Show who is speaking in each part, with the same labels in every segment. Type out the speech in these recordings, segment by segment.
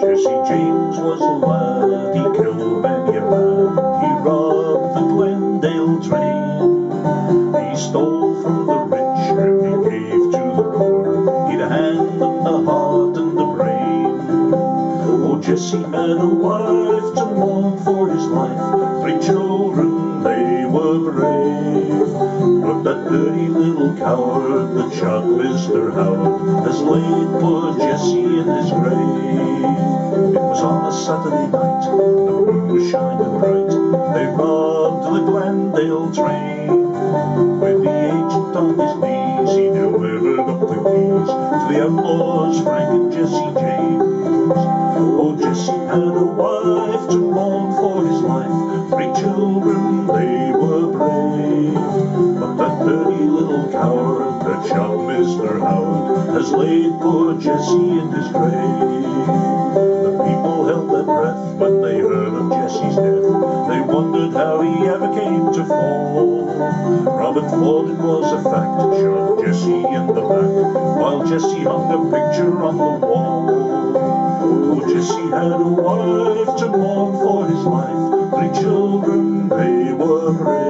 Speaker 1: Jesse James was a lad, he Jesse had a wife to mourn for his life. Three children, they were brave. But that dirty little coward that shot Mr. Howard has laid poor Jesse in his grave. It was on a Saturday night, the moon was shining bright. They robbed the Glendale train. With the agent on his knees, he delivered up the keys to the outlaws, Frank and Jesse James. Has laid poor Jesse in his grave. The people held their breath when they heard of Jesse's death. They wondered how he ever came to fall. Robert Ford, it was a fact, shot Jesse in the back while Jesse hung a picture on the wall. Oh, Jesse had a wife to mourn for his life. Three children, they were brave.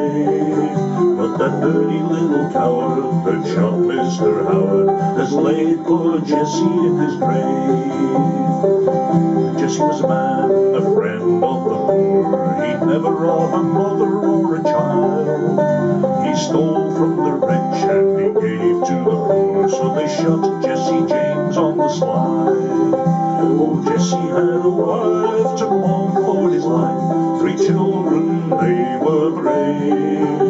Speaker 1: That dirty little coward that shot Mr. Howard has laid poor Jesse in his grave. Jesse was a man, a friend of the poor. He'd never rob a mother or a child. He stole from the rich and he gave to the poor. So they shot Jesse James on the sly. Oh, Jesse had a wife to mourn for his life. Three children, they were brave.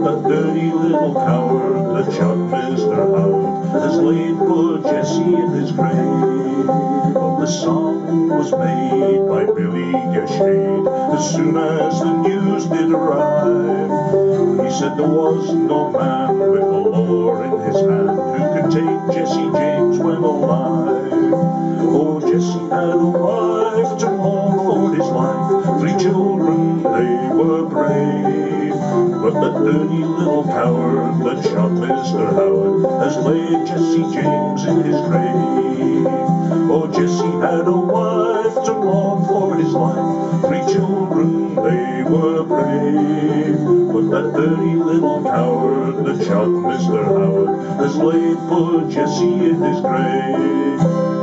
Speaker 1: That dirty little coward that shot Mr. Howard has laid poor Jesse in his grave. But the song was made by Billy Gashade as soon as the news did arrive. He said there was no man with the law in his hand who could take Jesse James when alive. Oh, Jesse had a wife to mourn. Three children, they were brave. But that dirty little coward that shot Mr. Howard has laid Jesse James in his grave. Oh, Jesse had a wife to mourn for his life. Three children, they were brave. But that dirty little coward that shot Mr. Howard has laid poor Jesse in his grave.